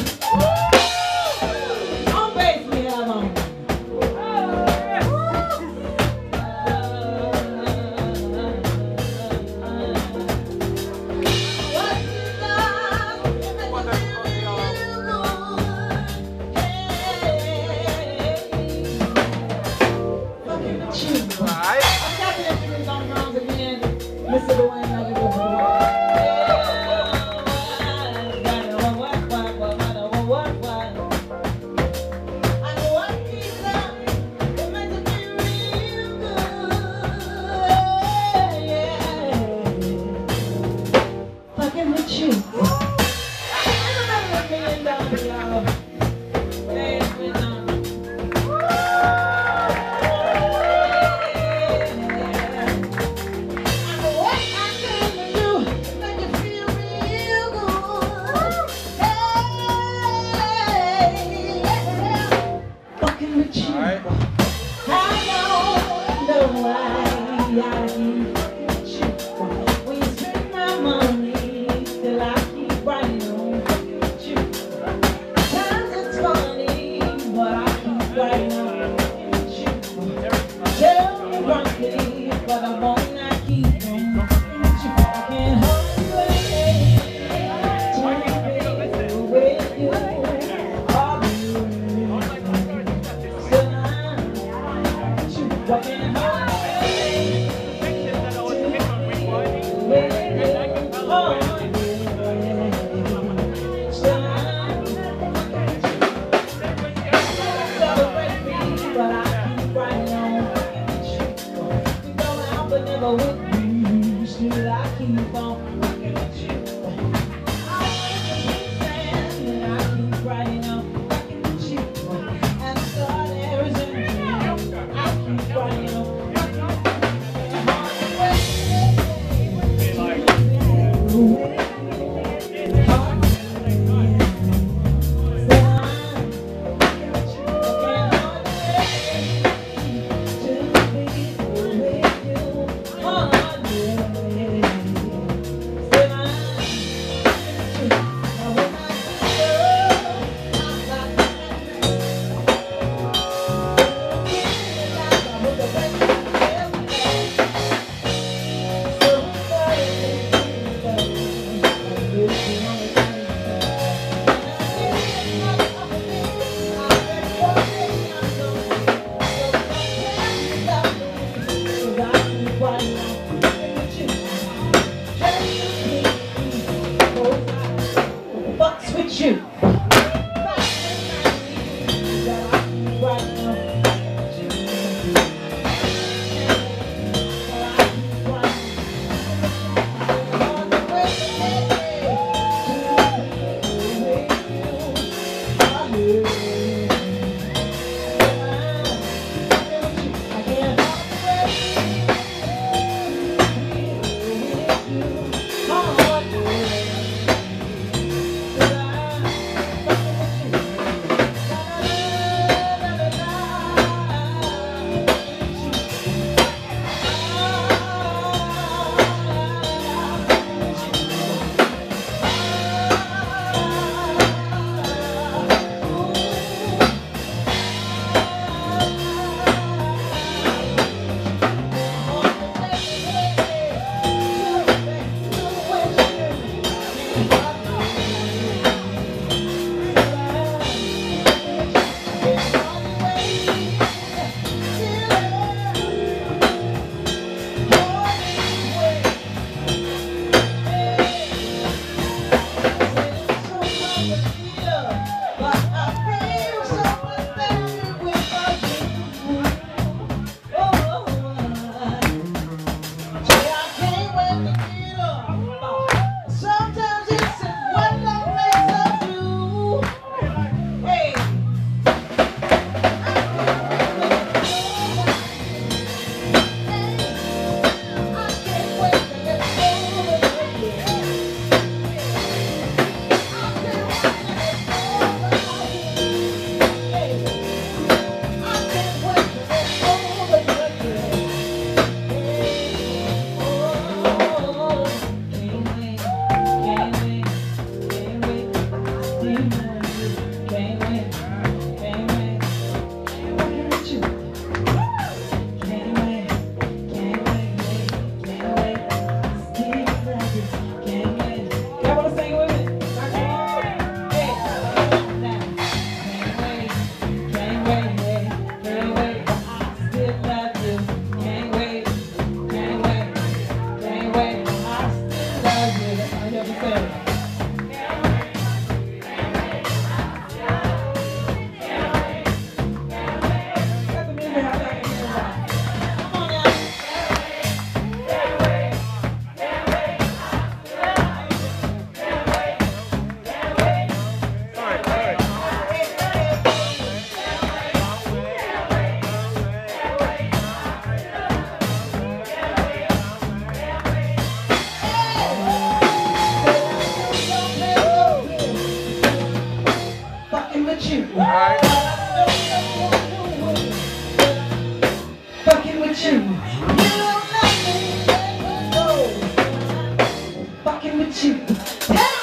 Uhul! Still contigo.